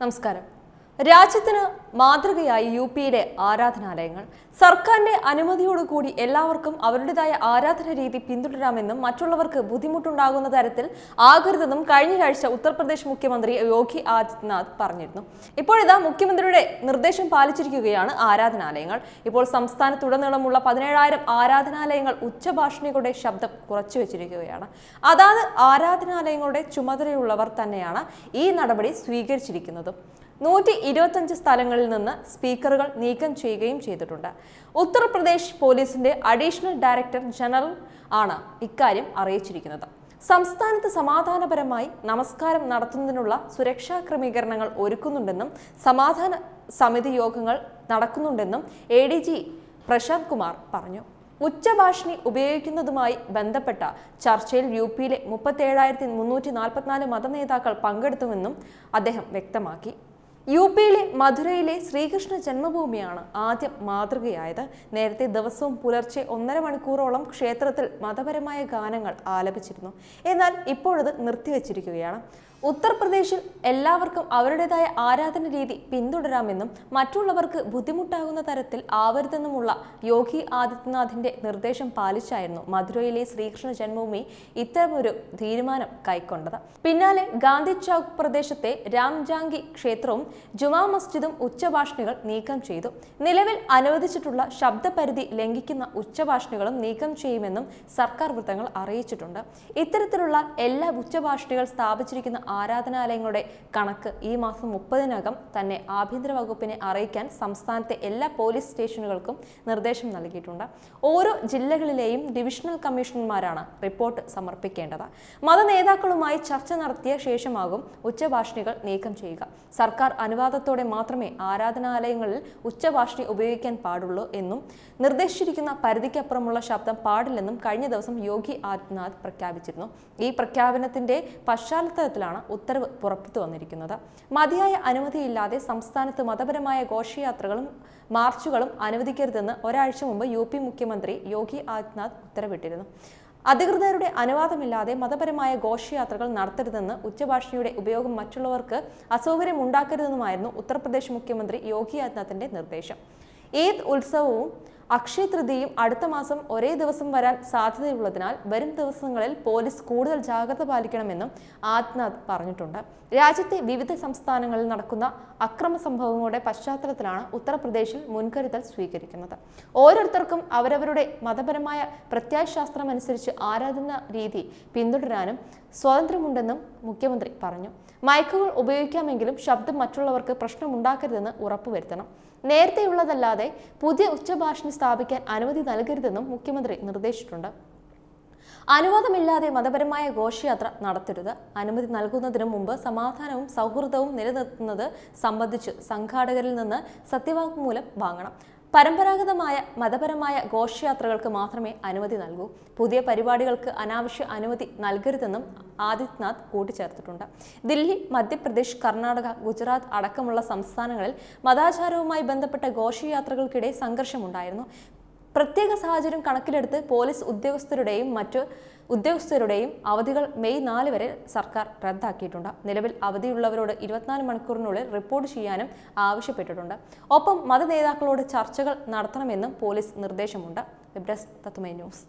നമസ്കാരം രാജ്യത്തിന് മാതൃകയായി യു പിയുടെ ആരാധനാലയങ്ങൾ. സർക്കാരിന്റെ അനുമതിയോടുകൂടി എല്ലാവർക്കും അവരുടേതായ ആരാധന രീതി പിന്തുടരാമെന്നും മറ്റുള്ളവർക്ക് ബുദ്ധിമുട്ടുണ്ടാകുന്ന തരത്തിൽ ആകരുതെന്നും കഴിഞ്ഞയാഴ്ച ഉത്തർപ്രദേശ് മുഖ്യമന്ത്രി യോഗി ആദിത്യനാഥ് പറഞ്ഞിരുന്നു. ഇപ്പോഴിതാ മുഖ്യമന്ത്രിയുടെ നിർദ്ദേശം പാലിച്ചിരിക്കുകയാണ് ആരാധനാലയങ്ങൾ. ഇപ്പോൾ സംസ്ഥാനത്തുടനീളമുള്ള പതിനേഴായിരം ആരാധനാലയങ്ങൾ ഉച്ചഭാഷണികളുടെ ശബ്ദം കുറച്ചു വെച്ചിരിക്കുകയാണ് അതാത് ആരാധനാലയങ്ങളുടെ ചുമതലയുള്ളവർ തന്നെയാണ് ഈ നടപടി സ്വീകരിച്ചിരിക്കുന്നത്. നൂറ്റി ഇരുപത്തഞ്ച് സ്ഥലങ്ങളിൽ നിന്ന് സ്പീക്കറുകൾ നീക്കം ചെയ്യുകയും ചെയ്തിട്ടുണ്ട്. ഉത്തർപ്രദേശ് പോലീസിന്റെ അഡീഷണൽ ഡയറക്ടർ ജനറൽ ആണ് ഇക്കാര്യം അറിയിച്ചിരിക്കുന്നത്. സംസ്ഥാനത്ത് സമാധാനപരമായി നമസ്കാരം നടത്തുന്നതിനുള്ള സുരക്ഷാ ക്രമീകരണങ്ങൾ ഒരുക്കുന്നുണ്ടെന്നും സമാധാന സമിതി യോഗങ്ങൾ നടക്കുന്നുണ്ടെന്നും A D G Prashant Kumar പറഞ്ഞു. ഉച്ചഭാഷിണി ഉപയോഗിക്കുന്നതുമായി ബന്ധപ്പെട്ട ചർച്ചയിൽ യു പിയിലെ മുപ്പത്തേഴായിരത്തി മുന്നൂറ്റി നാൽപ്പത്തിനാല് മതനേതാക്കൾ പങ്കെടുത്തുവെന്നും അദ്ദേഹം വ്യക്തമാക്കി. യു പിയിലെ മധുരയിലെ ശ്രീകൃഷ്ണ ജന്മഭൂമിയാണ് ആദ്യം മാതൃകയായത്. നേരത്തെ ദിവസവും പുലർച്ചെ ഒന്നര മണിക്കൂറോളം ക്ഷേത്രത്തിൽ മതപരമായ ഗാനങ്ങൾ ആലപിച്ചിരുന്നു. എന്നാൽ ഇപ്പോഴത് നിർത്തിവെച്ചിരിക്കുകയാണ്. ഉത്തർപ്രദേശിൽ എല്ലാവർക്കും അവരുടേതായ ആരാധന രീതി പിന്തുടരാമെന്നും മറ്റുള്ളവർക്ക് ബുദ്ധിമുട്ടാകുന്ന തരത്തിൽ ആവരുതെന്നുമുള്ള യോഗി ആദിത്യനാഥിന്റെ നിർദ്ദേശം പാലിച്ചായിരുന്നു മധുരയിലെ ശ്രീകൃഷ്ണ ജന്മഭൂമി ഇത്തരമൊരു തീരുമാനം കൈക്കൊണ്ടത്. പിന്നാലെ ഗാന്ധി ചൗക്ക് പ്രദേശത്തെ രാംജാംഗി ക്ഷേത്രവും ജുമാ മസ്ജിദും ഉച്ചഭാഷണികൾ നീക്കം ചെയ്തു. നിലവിൽ അനുവദിച്ചിട്ടുള്ള ശബ്ദപരിധി ലംഘിക്കുന്ന ഉച്ചഭാഷണികളും നീക്കം ചെയ്യുമെന്നും സർക്കാർ വൃത്തങ്ങൾ അറിയിച്ചിട്ടുണ്ട്. ഇത്തരത്തിലുള്ള എല്ലാ ഉച്ചഭാഷണികൾ സ്ഥാപിച്ചിരിക്കുന്ന ആരാധനാലയങ്ങളുടെ കണക്ക് ഈ മാസം മുപ്പതിനകം തന്നെ ആഭ്യന്തര വകുപ്പിനെ അറിയിക്കാൻ സംസ്ഥാനത്തെ എല്ലാ പോലീസ് സ്റ്റേഷനുകൾക്കും നിർദ്ദേശം നൽകിയിട്ടുണ്ട്. ഓരോ ജില്ലകളിലെയും ഡിവിഷണൽ കമ്മീഷണർമാരാണ് റിപ്പോർട്ട് സമർപ്പിക്കേണ്ടത്. മതനേതാക്കളുമായി ചർച്ച നടത്തിയ ശേഷമാകും ഉച്ചഭാഷണികൾ നീക്കം ചെയ്യുക. സർക്കാർ അനുവാദത്തോടെ മാത്രമേ ആരാധനാലയങ്ങളിൽ ഉച്ചഭാഷണി ഉപയോഗിക്കാൻ പാടുള്ളൂ എന്നും നിർദ്ദേശിച്ചിരിക്കുന്ന പരിധിക്കപ്പുറമുള്ള ശബ്ദം പാടില്ലെന്നും കഴിഞ്ഞ ദിവസം യോഗി ആദിത്യനാഥ് പ്രഖ്യാപിച്ചിരുന്നു. ഈ പ്രഖ്യാപനത്തിന്റെ പശ്ചാത്തലത്തിലാണ് ഉത്തരവ് പുറപ്പെട്ടു വന്നിരിക്കുന്നത്. മതിയായ അനുമതിയില്ലാതെ സംസ്ഥാനത്ത് മതപരമായ ഘോഷയാത്രകളും മാർച്ചുകളും അനുവദിക്കരുതെന്ന് ഒരാഴ്ച മുമ്പ് യു മുഖ്യമന്ത്രി യോഗി ആദിത്യനാഥ് ഉത്തരവിട്ടിരുന്നു. അധികൃതരുടെ അനുവാദമില്ലാതെ മതപരമായ ഘോഷയാത്രകൾ നടത്തരുതെന്ന് ഉച്ചഭാഷയുടെ ഉപയോഗം മറ്റുള്ളവർക്ക് അസൗകര്യം ഉണ്ടാക്കരുതെന്നുമായിരുന്നു ഉത്തർപ്രദേശ് മുഖ്യമന്ത്രി യോഗി ആദിത്യനാഥിന്റെ നിർദ്ദേശം. ഈദ് ഉത്സവവും അക്ഷയ തൃതിയും അടുത്ത മാസം ഒരേ ദിവസം വരാൻ സാധ്യതയുള്ളതിനാൽ വരും ദിവസങ്ങളിൽ പോലീസ് കൂടുതൽ ജാഗ്രത പാലിക്കണമെന്നും ആദിത്യനാഥ് പറഞ്ഞിട്ടുണ്ട്. രാജ്യത്തെ വിവിധ സംസ്ഥാനങ്ങളിൽ നടക്കുന്ന അക്രമ സംഭവങ്ങളുടെ പശ്ചാത്തലത്തിലാണ് ഉത്തർപ്രദേശിൽ മുൻകരുതൽ സ്വീകരിക്കുന്നത്. ഓരോരുത്തർക്കും അവരവരുടെ മതപരമായ പ്രത്യയശാസ്ത്രമനുസരിച്ച് ആരാധന രീതി പിന്തുടരാനും സ്വാതന്ത്ര്യമുണ്ടെന്നും മുഖ്യമന്ത്രി പറഞ്ഞു. മയക്കുകൾ ഉപയോഗിക്കാമെങ്കിലും ശബ്ദം മറ്റുള്ളവർക്ക് പ്രശ്നമുണ്ടാക്കരുതെന്ന് ഉറപ്പുവരുത്തണം. നേരത്തെയുള്ളതല്ലാതെ പുതിയ ഉച്ചഭാഷണി സ്ഥാപിക്കാൻ അനുമതി നൽകരുതെന്നും മുഖ്യമന്ത്രി നിർദ്ദേശിച്ചിട്ടുണ്ട്. അനുവാദമില്ലാതെ മതപരമായ ഘോഷയാത്ര നടത്തരുത്. അനുമതി നൽകുന്നതിന് മുമ്പ് സമാധാനവും സൗഹൃദവും നിലനിർത്തുന്നത് സംബന്ധിച്ച് സംഘാടകരിൽ നിന്ന് സത്യവാങ്മൂലം വാങ്ങണം. പരമ്പരാഗതമായ മതപരമായ ഘോഷയാത്രകൾക്ക് മാത്രമേ അനുമതി നൽകൂ. പുതിയ പരിപാടികൾക്ക് അനാവശ്യ അനുമതി നൽകരുതെന്നും ആദിത്യനാഥ് കൂട്ടിച്ചേർത്തിട്ടുണ്ട്. ദില്ലി മധ്യപ്രദേശ് കർണാടക ഗുജറാത്ത് അടക്കമുള്ള സംസ്ഥാനങ്ങളിൽ മതാചാരവുമായി ബന്ധപ്പെട്ട ഘോഷയാത്രകൾക്കിടെ സംഘർഷമുണ്ടായിരുന്നു. പ്രത്യേക സാഹചര്യം കണക്കിലെടുത്ത് പോലീസ് ഉദ്യോഗസ്ഥരുടെയും മറ്റ് ഉദ്യോഗസ്ഥരുടെയും അവധികൾ മെയ് നാല് വരെ സർക്കാർ റദ്ദാക്കിയിട്ടുണ്ട്. നിലവിൽ അവധിയുള്ളവരോട് ഇരുപത്തിനാല് മണിക്കൂറിനുള്ളിൽ റിപ്പോർട്ട് ചെയ്യാനും ആവശ്യപ്പെട്ടിട്ടുണ്ട്. ഒപ്പം മതനേതാക്കളോട് ചർച്ചകൾ നടത്തണമെന്നും പോലീസ് നിർദ്ദേശമുണ്ട്. Web desk news.